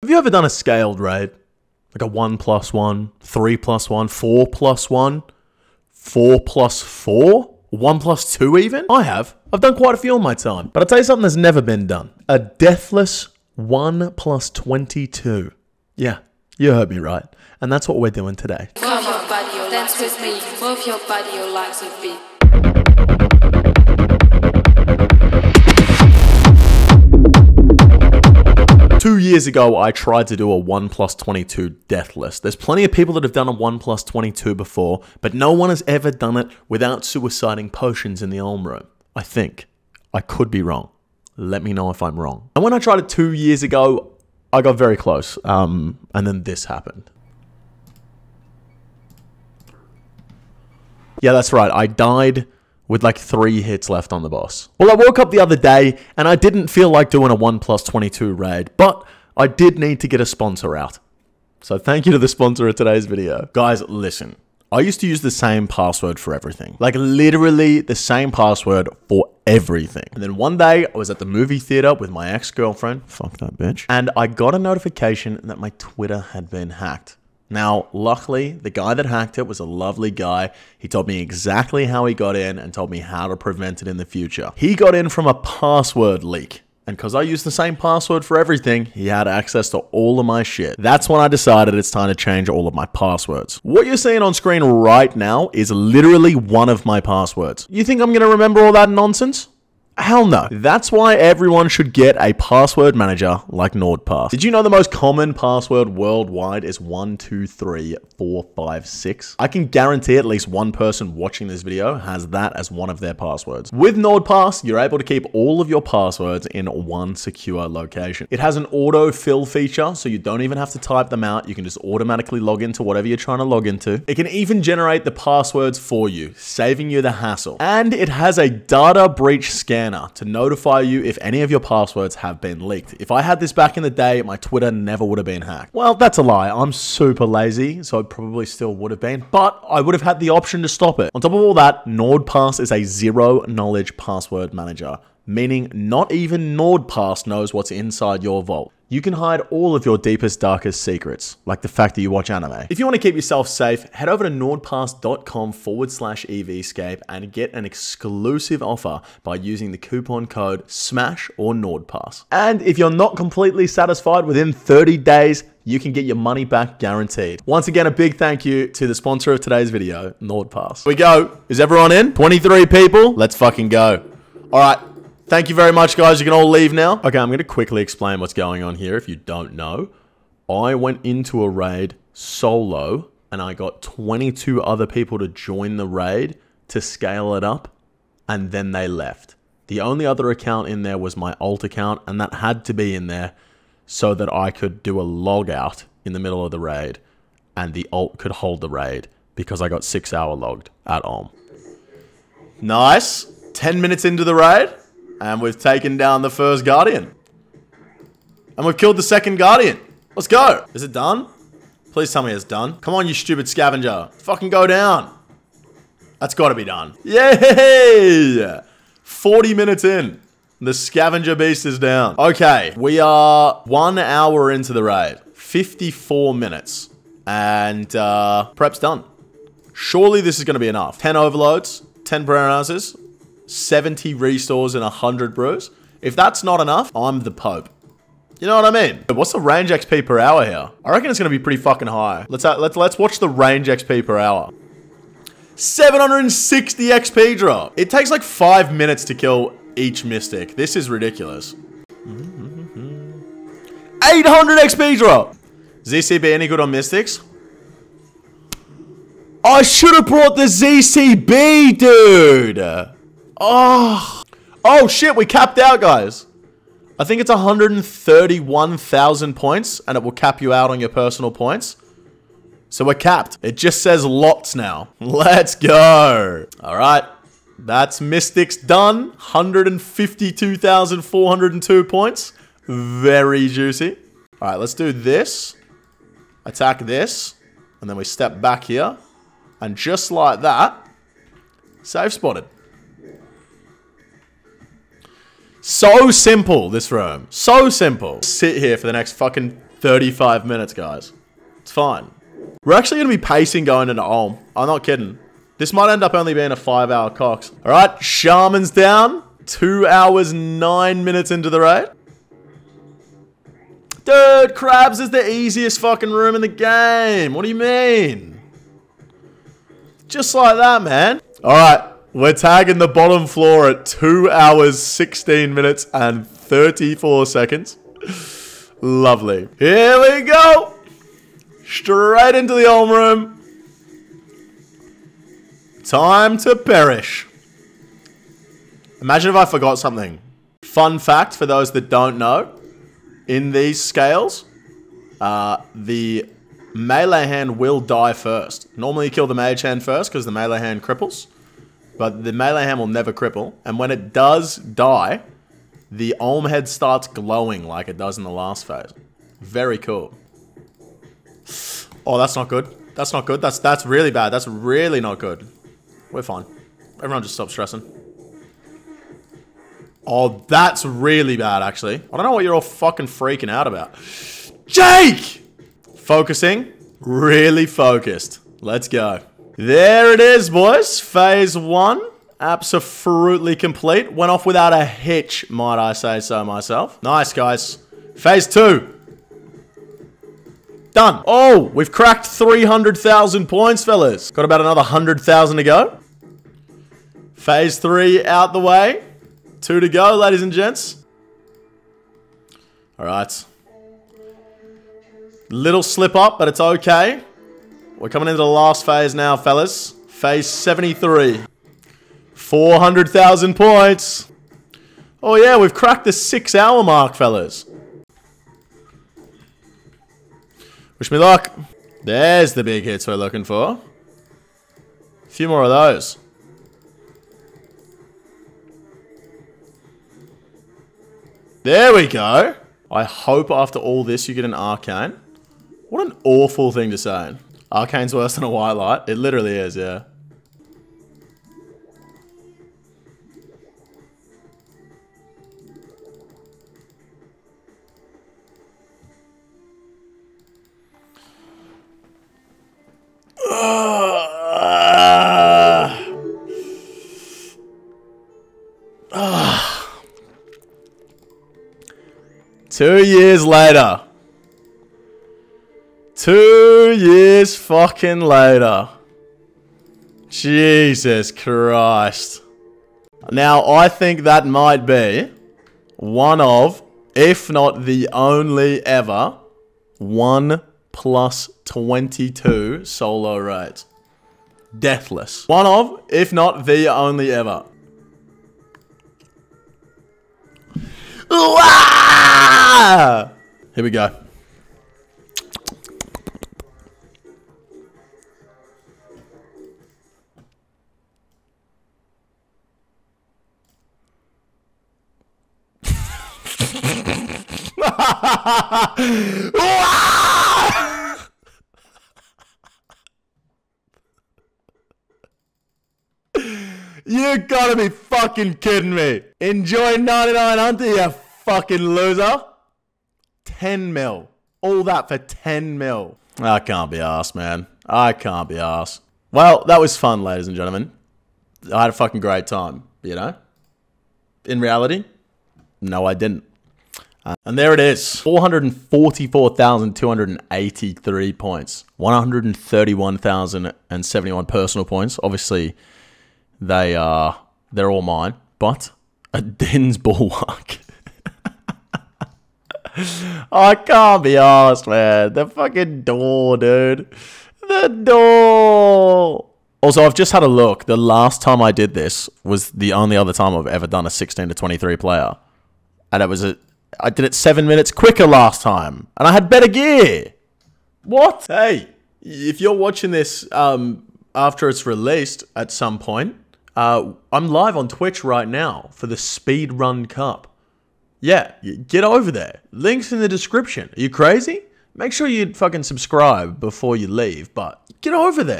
Have you ever done a scaled raid? Like a 1 plus 1, 3 plus 1, 4 plus 1, 4 plus 4, 1 plus 2 even? I have. I've done quite a few in my time. But I'll tell you something that's never been done. A deathless 1 plus 22. Yeah, you heard me right. And that's what we're doing today. Dance with me. Move your body, your legs with beat. Two years ago, I tried to do a 1 plus 22 deathless. There's plenty of people that have done a 1 plus 22 before, but no one has ever done it without suiciding potions in the Olm room. I think. I could be wrong. Let me know if I'm wrong. And when I tried it two years ago, I got very close. Um, and then this happened. Yeah, that's right. I died with like three hits left on the boss. Well, I woke up the other day and I didn't feel like doing a 1 plus 22 raid, but I did need to get a sponsor out. So thank you to the sponsor of today's video. Guys, listen. I used to use the same password for everything. Like literally the same password for everything. And then one day I was at the movie theater with my ex-girlfriend. Fuck that bitch. And I got a notification that my Twitter had been hacked. Now, luckily, the guy that hacked it was a lovely guy. He told me exactly how he got in and told me how to prevent it in the future. He got in from a password leak. And because I use the same password for everything, he had access to all of my shit. That's when I decided it's time to change all of my passwords. What you're seeing on screen right now is literally one of my passwords. You think I'm gonna remember all that nonsense? Hell no. That's why everyone should get a password manager like NordPass. Did you know the most common password worldwide is 123456? I can guarantee at least one person watching this video has that as one of their passwords. With NordPass, you're able to keep all of your passwords in one secure location. It has an auto-fill feature, so you don't even have to type them out. You can just automatically log into whatever you're trying to log into. It can even generate the passwords for you, saving you the hassle. And it has a data breach to notify you if any of your passwords have been leaked. If I had this back in the day, my Twitter never would have been hacked. Well, that's a lie. I'm super lazy, so it probably still would have been, but I would have had the option to stop it. On top of all that, NordPass is a zero knowledge password manager meaning not even NordPass knows what's inside your vault. You can hide all of your deepest, darkest secrets, like the fact that you watch anime. If you want to keep yourself safe, head over to nordpass.com forward slash evscape and get an exclusive offer by using the coupon code SMASH or NordPass. And if you're not completely satisfied within 30 days, you can get your money back guaranteed. Once again, a big thank you to the sponsor of today's video, NordPass. We go. Is everyone in? 23 people? Let's fucking go. All right. Thank you very much, guys. You can all leave now. Okay, I'm going to quickly explain what's going on here if you don't know. I went into a raid solo and I got 22 other people to join the raid to scale it up and then they left. The only other account in there was my alt account and that had to be in there so that I could do a log out in the middle of the raid and the alt could hold the raid because I got six hour logged at Olm. Nice. 10 minutes into the raid. And we've taken down the first Guardian. And we've killed the second Guardian. Let's go. Is it done? Please tell me it's done. Come on, you stupid scavenger. Fucking go down. That's got to be done. Yay! 40 minutes in. The scavenger beast is down. Okay, we are one hour into the raid. 54 minutes. And uh, prep's done. Surely this is going to be enough. 10 overloads, 10 prayer houses, 70 restores and 100 brews. If that's not enough, I'm the Pope. You know what I mean? What's the range XP per hour here? I reckon it's going to be pretty fucking high. Let's uh, let's let's watch the range XP per hour. 760 XP drop. It takes like five minutes to kill each mystic. This is ridiculous. 800 XP drop. ZCB any good on mystics? I should have brought the ZCB, dude. Oh. Oh, shit. We capped out, guys. I think it's 131,000 points, and it will cap you out on your personal points. So we're capped. It just says lots now. Let's go. All right. That's Mystics done. 152,402 points. Very juicy. All right, let's do this. Attack this. And then we step back here. And just like that, save spotted. So simple, this room. So simple. Sit here for the next fucking 35 minutes, guys. It's fine. We're actually going to be pacing going into Olm. I'm not kidding. This might end up only being a five hour Cox. All right, Shaman's down. Two hours, nine minutes into the raid. Dude, Crabs is the easiest fucking room in the game. What do you mean? Just like that, man. All right, we're tagging the bottom floor at 2 hours, 16 minutes, and 34 seconds. Lovely. Here we go. Straight into the Olm room. Time to perish. Imagine if I forgot something. Fun fact for those that don't know. In these scales, uh, the melee hand will die first. Normally you kill the mage hand first because the melee hand cripples. But the melee hand will never cripple. And when it does die, the Olm head starts glowing like it does in the last phase. Very cool. Oh, that's not good. That's not good. That's that's really bad. That's really not good. We're fine. Everyone just stop stressing. Oh, that's really bad, actually. I don't know what you're all fucking freaking out about. Jake! Focusing. Really focused. Let's go. There it is, boys. Phase one. Absolutely complete. Went off without a hitch, might I say so myself. Nice, guys. Phase two. Done. Oh, we've cracked 300,000 points, fellas. Got about another 100,000 to go. Phase three out the way. Two to go, ladies and gents. All right. Little slip up, but it's okay. We're coming into the last phase now, fellas. Phase 73. 400,000 points. Oh yeah, we've cracked the six hour mark, fellas. Wish me luck. There's the big hits we're looking for. A few more of those. There we go. I hope after all this you get an Arcane. What an awful thing to say. Arcane's worse than a white light. It literally is, yeah. Two years later. Two years fucking later. Jesus Christ. Now, I think that might be one of, if not the only ever, 1 plus 22 solo raids. Deathless. One of, if not the only ever. Here we go. You gotta be fucking kidding me. Enjoy 99 Hunter, you fucking loser. 10 mil. All that for 10 mil. I can't be asked, man. I can't be asked. Well, that was fun, ladies and gentlemen. I had a fucking great time, you know? In reality, no, I didn't. Uh, and there it is 444,283 points, 131,071 personal points. Obviously, they are they're all mine, but a Dinh's bulwark. I can't be asked, man. The fucking door, dude. The door. Also, I've just had a look. The last time I did this was the only other time I've ever done a 16 to 23 player. And it was a I did it 7 minutes quicker last time and I had better gear. What? Hey, if you're watching this um after it's released at some point, uh, I'm live on Twitch right now for the Speed Run Cup. Yeah, get over there. Links in the description. Are you crazy? Make sure you fucking subscribe before you leave, but get over there.